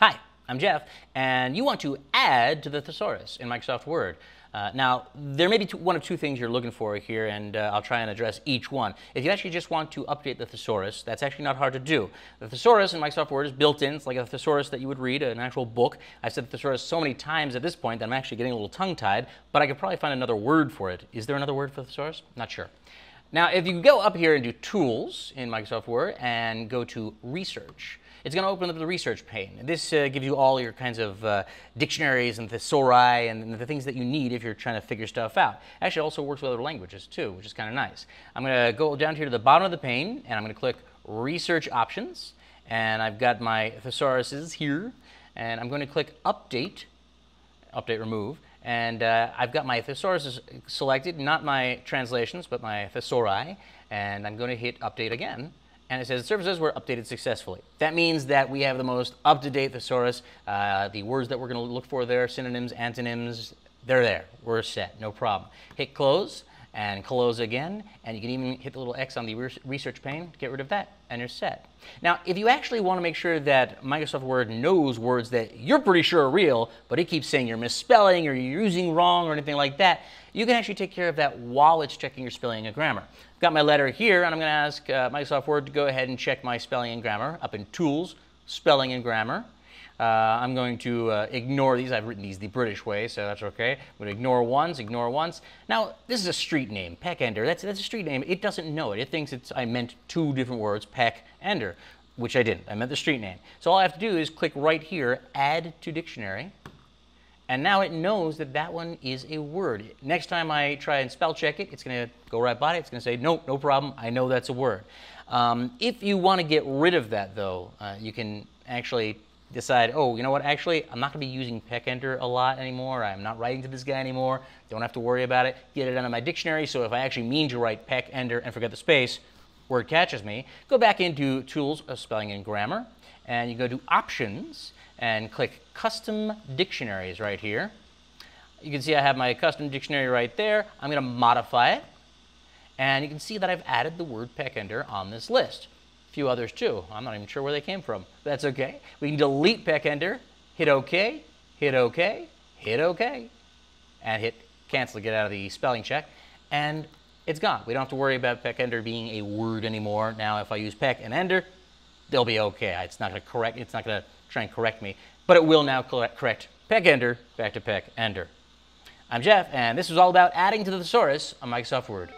Hi, I'm Geoph, and you want to add to the thesaurus in Microsoft Word. Uh, now, there may be two, one of two things you're looking for here, and uh, I'll try and address each one. If you actually just want to update the thesaurus, that's actually not hard to do. The thesaurus in Microsoft Word is built in. It's like a thesaurus that you would read, an actual book. I've said thesaurus so many times at this point that I'm actually getting a little tongue-tied, but I could probably find another word for it. Is there another word for thesaurus? Not sure. Now, if you go up here and do Tools in Microsoft Word and go to Research, it's going to open up the research pane. This uh, gives you all your kinds of uh, dictionaries and thesauri and the things that you need if you're trying to figure stuff out. Actually, also works with other languages too, which is kind of nice. I'm going to go down here to the bottom of the pane, and I'm going to click Research Options. And I've got my thesauruses here, and I'm going to click Update, Update Remove, and uh, I've got my thesaurus selected, not my translations, but my thesauri. And I'm going to hit update again. And it says services were updated successfully. That means that we have the most up-to-date thesaurus. Uh, the words that we're going to look for there, synonyms, antonyms, they're there. We're set, no problem. Hit close and close again, and you can even hit the little X on the research pane, to get rid of that, and you're set. Now, if you actually want to make sure that Microsoft Word knows words that you're pretty sure are real, but it keeps saying you're misspelling or you're using wrong or anything like that, you can actually take care of that while it's checking your spelling and grammar. I've got my letter here, and I'm going to ask uh, Microsoft Word to go ahead and check my spelling and grammar up in Tools, Spelling and Grammar. Uh, I'm going to uh, ignore these. I've written these the British way, so that's okay. I'm going to ignore ones, ignore ones. Now, this is a street name, Peck Ender. That's, that's a street name. It doesn't know it. It thinks it's, I meant two different words, Peck Ender, which I didn't. I meant the street name. So all I have to do is click right here, Add to Dictionary. And now it knows that that one is a word. Next time I try and spell check it, it's going to go right by it. It's going to say, nope, no problem. I know that's a word. Um, if you want to get rid of that, though, uh, you can actually decide, oh, you know what, actually, I'm not going to be using peckender a lot anymore. I'm not writing to this guy anymore. Don't have to worry about it. Get it out of my dictionary, so if I actually mean to write peckender and forget the space, word catches me. Go back into Tools of Spelling and Grammar, and you go to Options, and click Custom Dictionaries right here. You can see I have my custom dictionary right there. I'm going to modify it, and you can see that I've added the word peckender on this list few others too. I'm not even sure where they came from. That's okay. We can delete peckender, hit OK, hit OK, hit OK, and hit cancel to get out of the spelling check, and it's gone. We don't have to worry about peckender being a word anymore. Now, if I use peck and ender, they'll be okay. It's not going to correct. It's not going to try and correct me, but it will now correct peckender back to peck ender. I'm Geoph, and this was all about adding to the thesaurus on Microsoft Word.